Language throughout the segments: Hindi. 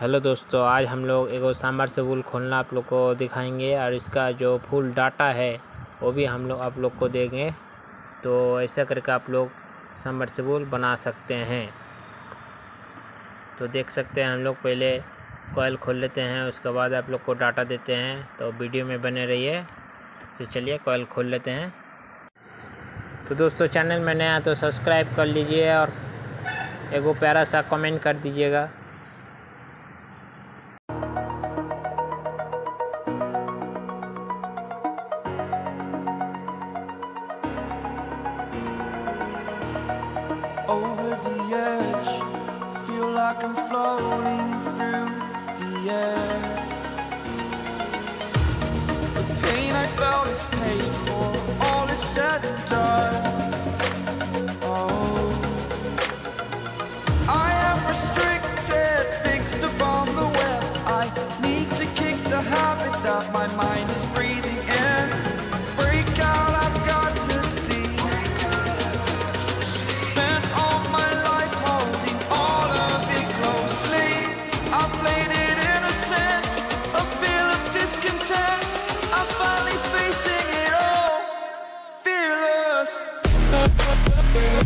हेलो दोस्तों, आज हम लोग एगो सामर से वूल खोलना आप लोग को दिखाएँगे और इसका जो फुल डाटा है, वो भी हम लोग आप लोग को देंगे। तो ऐसा करके आप लोग सबमर्सिबल बना सकते हैं। तो देख सकते हैं, हम लोग पहले कोयल खोल लेते हैं, उसके बाद आप लोग को डाटा देते हैं। तो वीडियो में बने रहिए तो चलिए कोयल खोल लेते हैं। तो दोस्तों, चैनल में नया तो सब्सक्राइब कर लीजिए और एगो प्यारा सा कमेंट कर दीजिएगा। flow.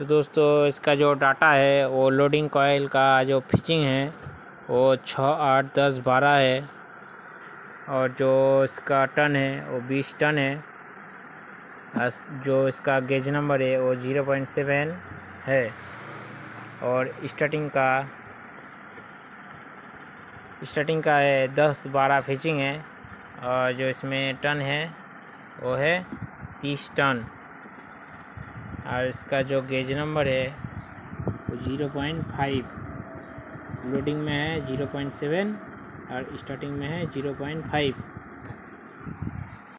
तो दोस्तों, इसका जो डाटा है, वो लोडिंग कॉयल का जो फिचिंग है, वो छः, आठ, दस, बारह है। और जो इसका टन है, वो बीस टन है। जो इसका गेज नंबर है, वो ज़ीरो पॉइंट सेवन है। और स्टार्टिंग का स्टार्टिंग का है दस, बारह फिचिंग है। और जो इसमें टन है, वो है तीस टन। और इसका जो गेज नंबर है, वो ज़ीरो पॉइंट फाइव लोडिंग में है ज़ीरो पॉइंट सेवन और स्टार्टिंग में है ज़ीरो पॉइंट फाइव